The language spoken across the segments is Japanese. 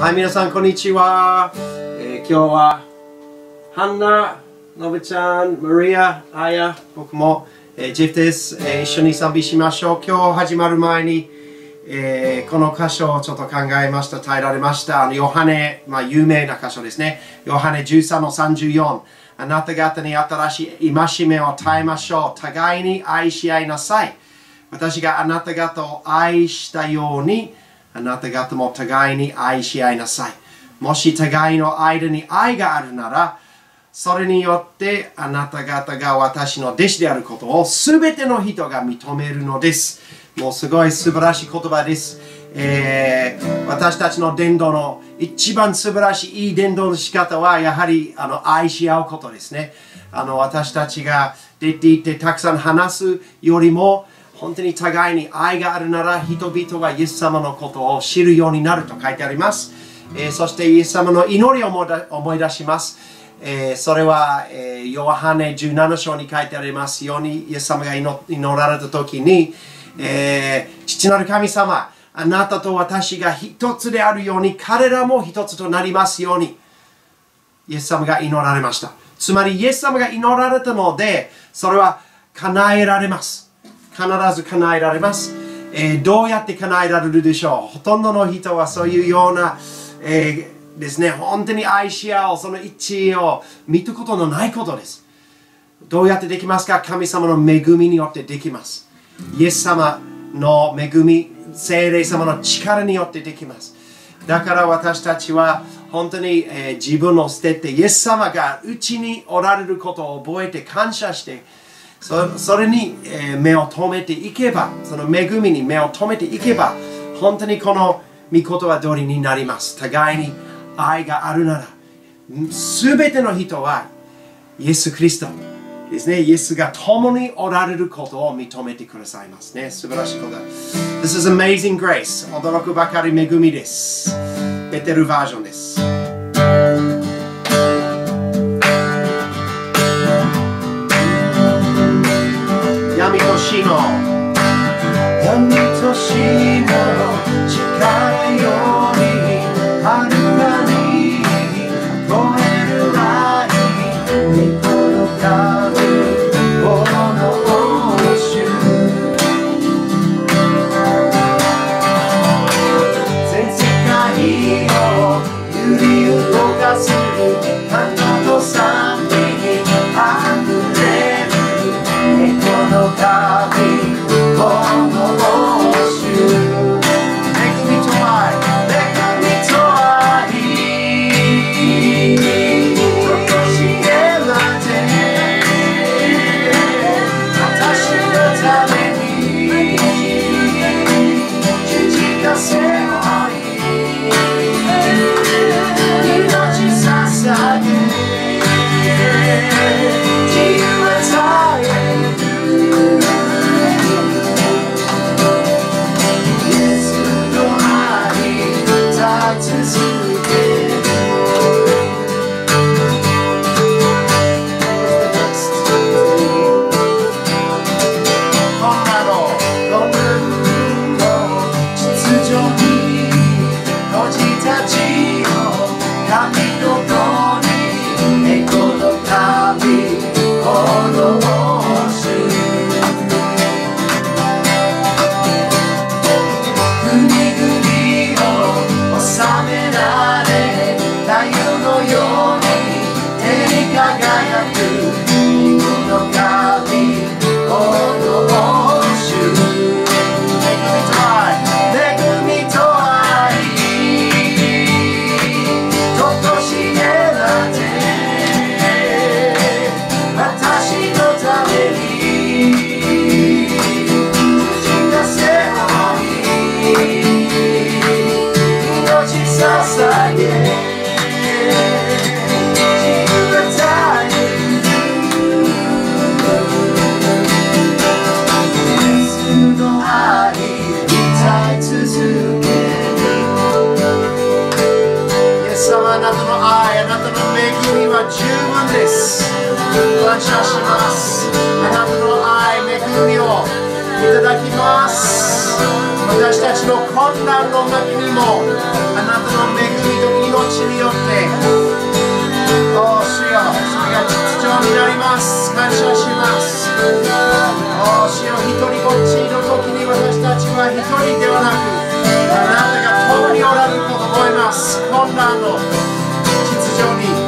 はい、皆さん、こんにちは。えー今日は、ハンナ、ノブちゃん、マリア、アヤ、僕も、えージェフです、えー一緒に賛美しましょう。今日始まる前に、えーこの箇所をちょっと考えました、耐えられました。あのヨハネ、まあ、有名な箇所ですね。ヨハネ13の34。あなた方に新しい戒めを耐えましょう。互いに愛し合いなさい。私があなた方を愛したように、あなた方も互いに愛し合いなさい。もし互いの間に愛があるなら、それによってあなた方が私の弟子であることを全ての人が認めるのです。もうすごい素晴らしい言葉です。えー私たちの伝道の一番素晴らしいいい伝道の仕方はやはりあの愛し合うことですね。あの私たちが出て行ってたくさん話すよりも本当に互いに愛があるなら人々はイエス様のことを知るようになると書いてあります。えーそしてイエス様の祈りを思い出思い出します。えーそれは、えーヨハネ17章に書いてありますようにイエス様が祈られた時に、え父なる神様あなたと私が一つであるように彼らも一つとなりますようにイエス様が祈られました。つまりイエス様が祈られたので、それは叶えられます。必ず叶えられます。えーどうやって叶えられるでしょう？ほとんどの人はそういうような、えーですね、本当に愛し合うその一致を見たことのないことです。どうやってできますか？神様の恵みによってできます。イエス様の恵み、聖霊様の力によってできます。だから私たちは本当に、えー自分を捨ててイエス様がうちにおられることを覚えて感謝してそそれに、目を留めていけばその恵みに目を留めていけば本当にこの御言葉通りになります互いに愛があるなら全ての人はイエス・クリストですね。イエスが共におられることを認めてくださいますね。素晴らしいことだ。This is amazing grace. 驚くばかり恵みです。ベテルバージョンです。闇と死の。闇としの近いように感謝します。あなたの愛恵みをいただきます。私たちの困難の中にもあなたの恵み血によってお主よそれが秩序になります。感謝します。お主よ一人ぼっちの時に私たちは一人ではなくあなたが共におられると思います。混乱の秩序に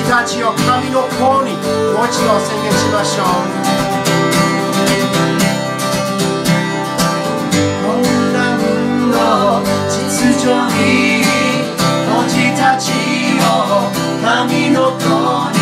私たちを神の子にもう一度宣言しましょう混乱の秩序に私たちを神の子に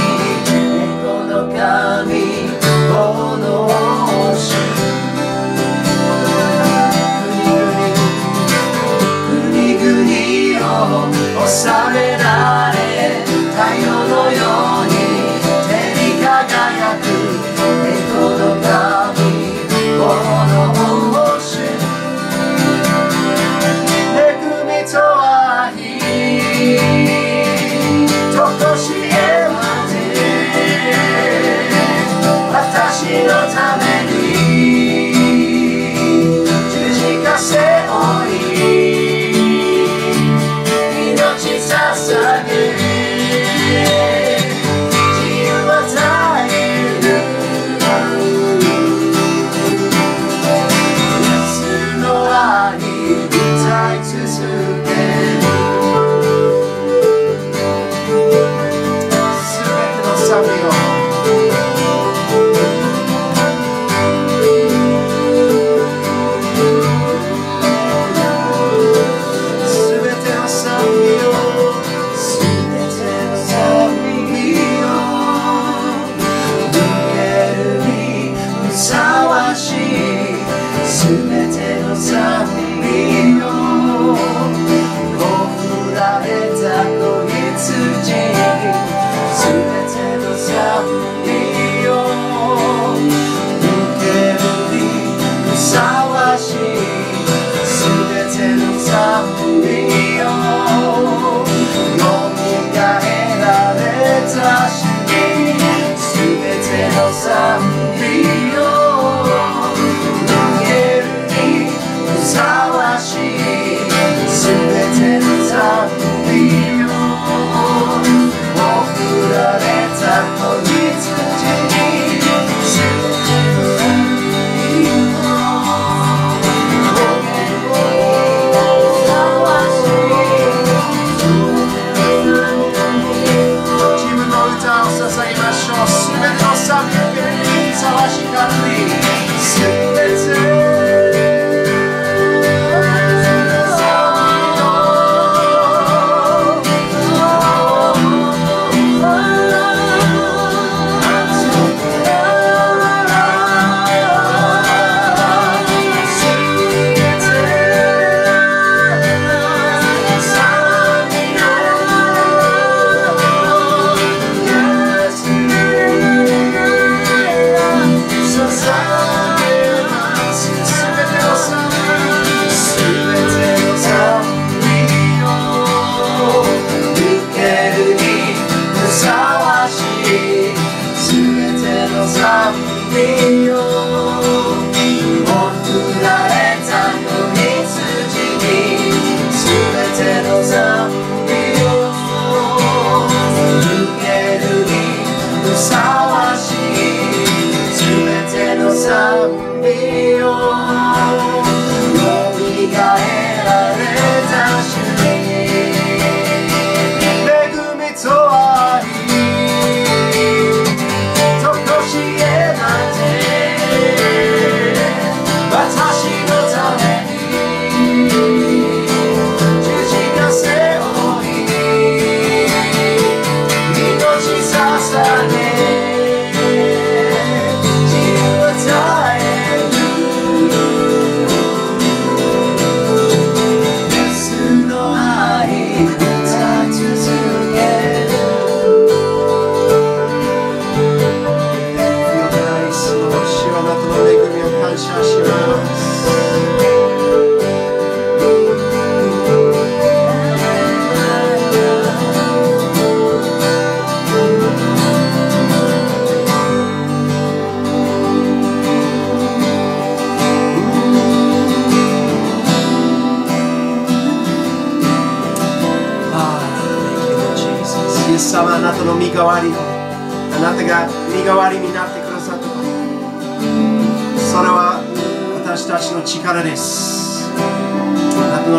me oh.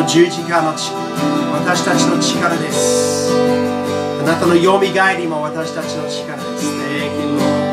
十字架の私たちの力ですあなたのよみがえりも私たちの力です。ね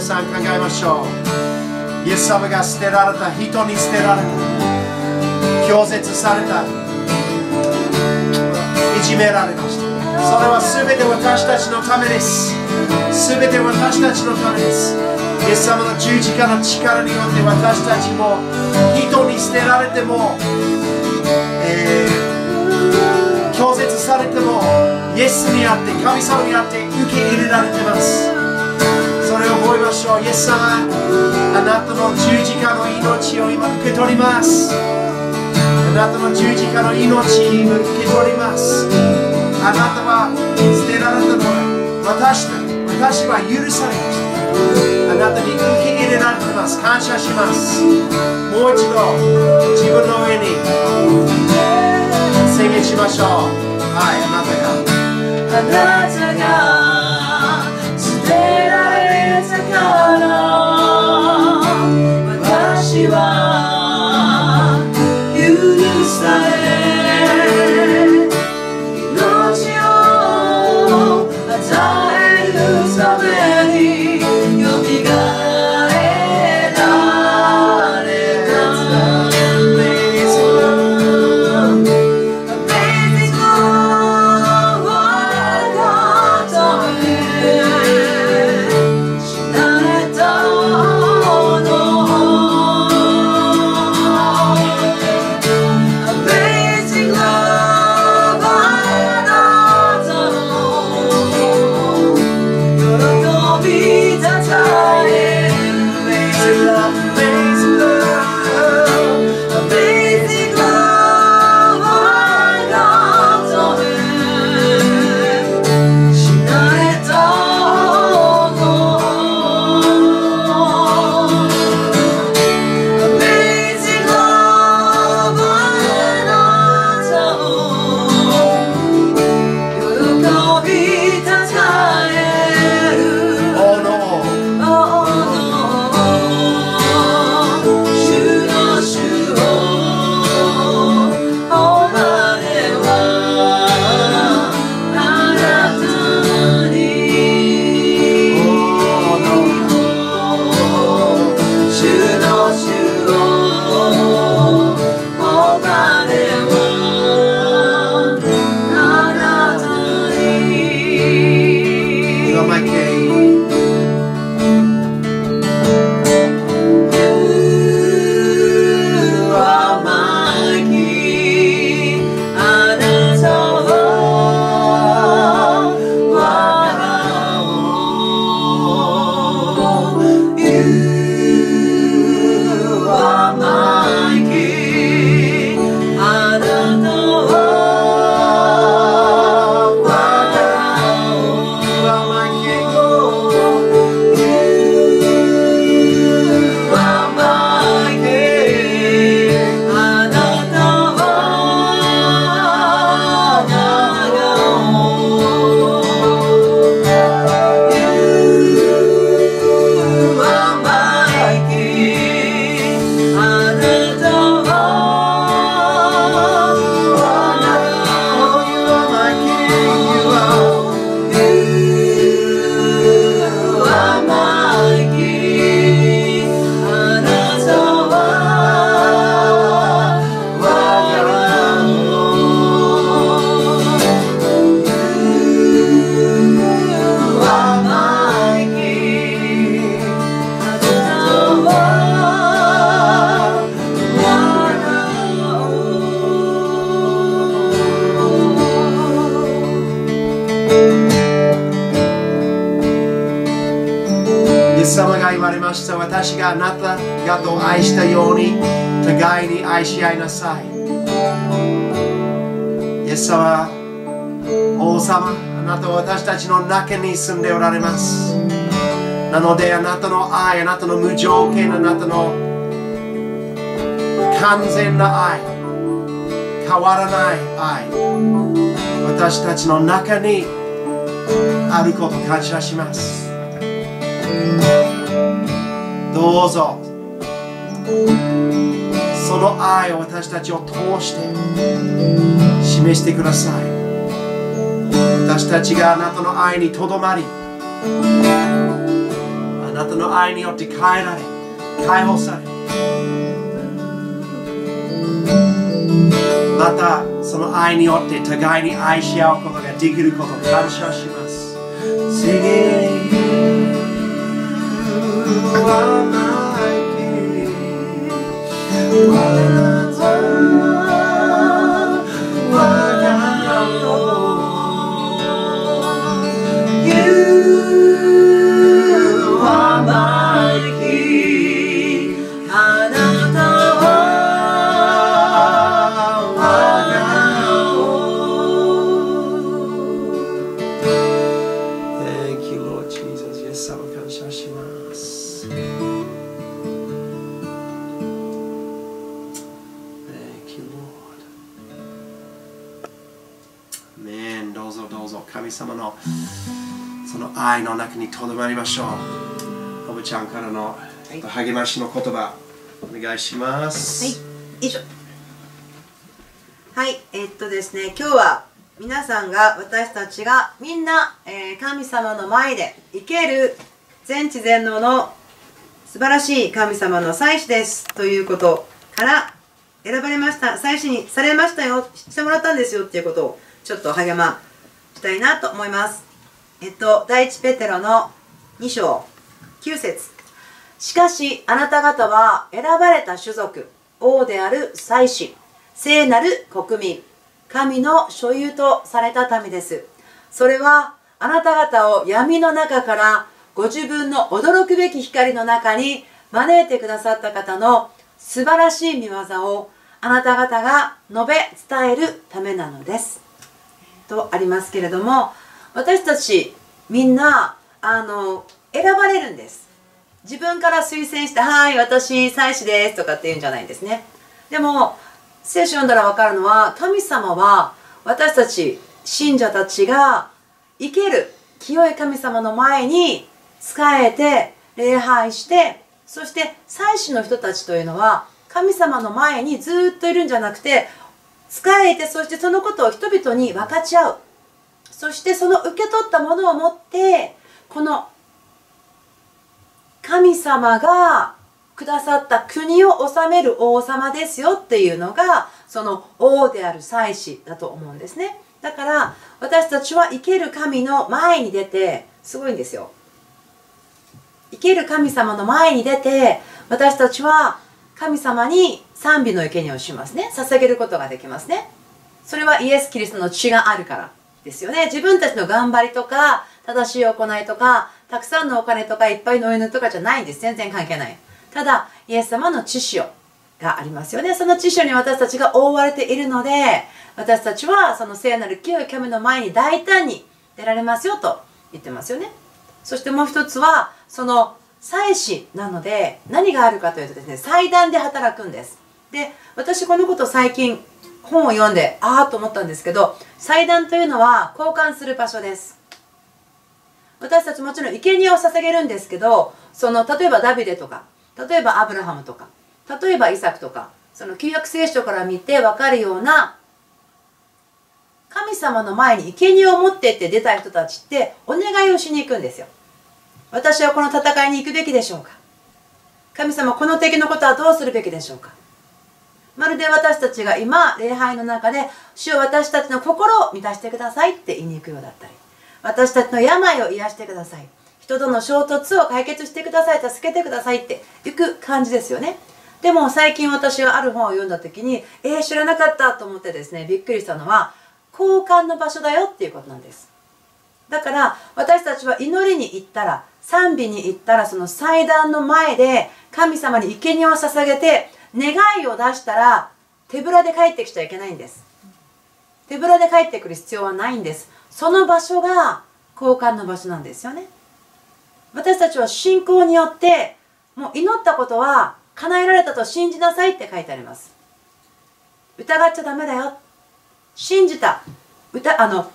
皆さん考えましょう。イエス様が捨てられた人に捨てられた。強絶されたいじめられました。それは全て私たちのためです。全て私たちのためです。イエス様の十字架の力によって私たちも人に捨てられても、えー、拒絶されてもイエスにあって神様にあって受け入れられてます。ましょうイエス様。あなたの十字架の命を今受け取ります。あなたの十字架の命を受け取ります。あなたは捨てられたのは私だ私は許されました。あなたに受け入れられてます。感謝します。もう一度自分の上に宣言しましょう。はいあなたがあなたが。愛したように互いに愛し合いなさい。イエス様王様あなたは私たちの中に住んでおられます。なのであなたの愛あなたの無条件あなたの完全な愛変わらない愛私たちの中にあること感謝します。どうぞ。その愛を私たちを通して示してください。私たちがあなたの愛にとどまりあなたの愛によって変えられ解放されまたその愛によって互いに愛し合うことができることを感謝します。Singing You are my Amém. の中にとどまりましょう。おぶちゃんからのい励ましの言葉お願いします。はい、以上。はい、えっとですね、今日は皆さんが私たちがみんな、えー神様の前で生ける全知全能の素晴らしい神様の祭司ですということから選ばれました祭司にされましたよしてもらったんですよっていうことをちょっと励ましたいなと思いますえっと第一ペテロの2章9節。しかしあなた方は選ばれた種族王である祭司聖なる国民神の所有とされた民です。それはあなた方を闇の中からご自分の驚くべき光の中に招いてくださった方の素晴らしい見業をあなた方が述べ伝えるためなのです。とありますけれども私たちみんなあの選ばれるんです。自分から推薦して「はい私祭司です」とかって言うんじゃないんですね。でも聖書読んだら分かるのは神様は私たち信者たちが生ける清い神様の前に仕えて礼拝してそして祭司の人たちというのは神様の前にずっといるんじゃなくて仕えてそしてそのことを人々に分かち合う。そしてその受け取ったものを持ってこの神様がくださった国を治める王様ですよっていうのがその王である祭司だと思うんですね。だから私たちは生ける神の前に出てすごいんですよ。生ける神様の前に出て私たちは神様に賛美の生贄をしますね。捧げることができますね。それはイエス・キリストの血があるから。ですよね。自分たちの頑張りとか正しい行いとかたくさんのお金とかいっぱいのお犬とかじゃないんです。全然関係ない。ただイエス様の知識がありますよね。その知識に私たちが覆われているので私たちはその聖なる清い神の前に大胆に出られますよと言ってますよね。そしてもう一つはその祭司なので何があるかというとですね祭壇で働くんです。で私このこと最近本を読んでああと思ったんですけど祭壇というのは交換する場所です。私たちもちろん生贄を捧げるんですけどその例えばダビデとか例えばアブラハムとか例えばイサクとかその旧約聖書から見て分かるような神様の前に生贄を持ってって出た人たちってお願いをしに行くんですよ。私はこの戦いに行くべきでしょうか？神様この敵のことはどうするべきでしょうか？まるで私たちが今礼拝の中で主を私たちの心を満たしてくださいって言いに行くようだったり私たちの病を癒してください。人との衝突を解決してください。助けてくださいって行く感じですよね。でも最近私はある本を読んだ時にえー、知らなかったと思ってですねびっくりしたのは交換の場所だよっていうことなんです。だから私たちは祈りに行ったら賛美に行ったらその祭壇の前で神様に生贄を捧げて願いを出したら手ぶらで帰ってきちゃいけないんです。手ぶらで帰ってくる必要はないんです。その場所が交換の場所なんですよね。私たちは信仰によってもう祈ったことは叶えられたと信じなさいって書いてあります。疑っちゃダメだよ。信じた。歌あの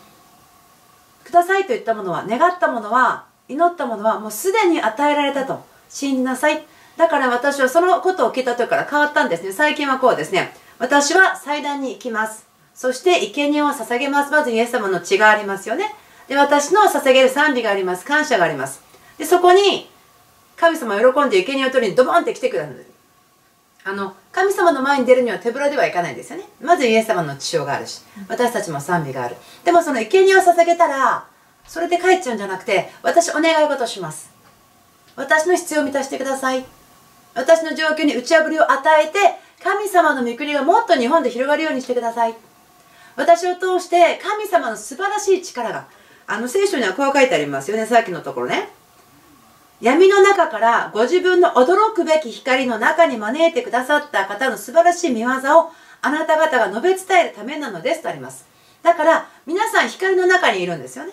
くださいと言ったものは願ったものは祈ったものはもうすでに与えられたと信じなさい。だから私はそのことを聞いた時から変わったんですね。最近はこうですね。私は祭壇に行きます。そして生贄を捧げます。まずイエス様の血がありますよね。で私の捧げる賛美があります。感謝があります。でそこに神様喜んで生贄を取りにドボンって来てくださる。あの神様の前に出るには手ぶらではいかないんですよね。まずイエス様の血潮があるし。私たちも賛美がある。でもその生贄を捧げたらそれで帰っちゃうんじゃなくて私お願い事します。私の必要を満たしてください。私の状況に打ち破りを与えて神様の御国がもっと日本で広がるようにしてください。私を通して神様の素晴らしい力があの聖書にはこう書いてありますよね。さっきのところね。闇の中からご自分の驚くべき光の中に招いてくださった方の素晴らしい見業をあなた方が述べ伝えるためなのですとあります。だから皆さん光の中にいるんですよね。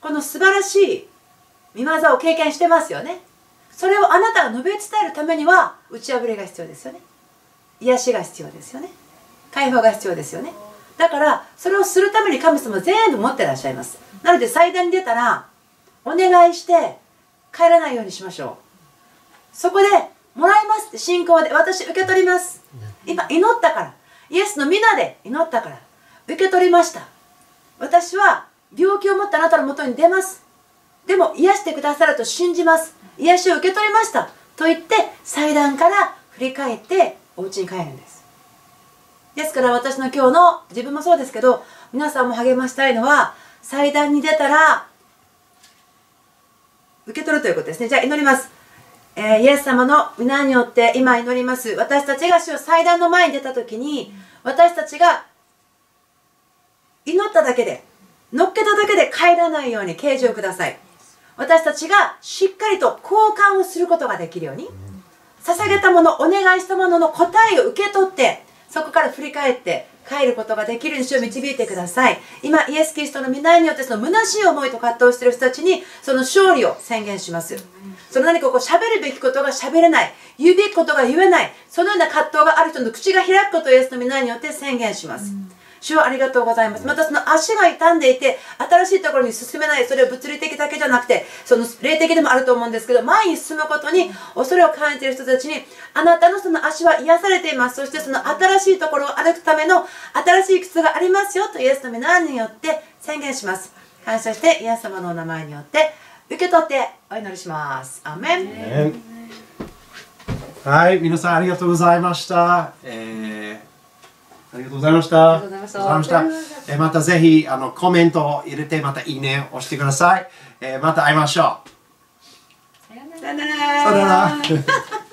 この素晴らしい見業を経験してますよね。それをあなたが述べ伝えるためには打ち破りが必要ですよね。癒しが必要ですよね。解放が必要ですよね。だからそれをするために神様全部持ってらっしゃいます。なので祭壇に出たらお願いして帰らないようにしましょう。そこでもらいますって信仰で私受け取ります。今祈ったから。イエスの皆で祈ったから。受け取りました。私は病気を持ったあなたのもとに出ます。でも癒してくださると信じます癒しを受け取りました。と言って祭壇から振り返ってお家に帰るんです。ですから私の今日の自分もそうですけど皆さんも励ましたいのは祭壇に出たら受け取るということですね。じゃあ祈ります。えー、イエス様の皆によって今祈ります。私たちが主を祭壇の前に出た時に私たちが祈っただけで乗っけただけで帰らないように啓示をください。私たちがしっかりと交換をすることができるように捧げたものお願いしたものの答えを受け取ってそこから振り返って帰ることができる主を導いてください。今イエス・キリストの皆によってその虚しい思いと葛藤している人たちにその勝利を宣言します。その何かこう喋るべきことが喋れない言うべきことが言えないそのような葛藤がある人の口が開くことをイエスの皆によって宣言します、主はありがとうございます。またその足が傷んでいて、新しいところに進めない、それは物理的だけじゃなくて、その霊的でもあると思うんですけど、前に進むことに恐れを感じている人たちに、あなたのその足は癒されています。そしてその新しいところを歩くための新しい靴がありますよとイエスの皆によって宣言します。感謝してイエス様のお名前によって受け取ってお祈りします。アメン。はい、皆さんありがとうございました。えーありがとうございました。ありがとうございました。えまたぜひあのコメントを入れて、またいいねを押してください。えまた会いましょう。さよなら。さよなら。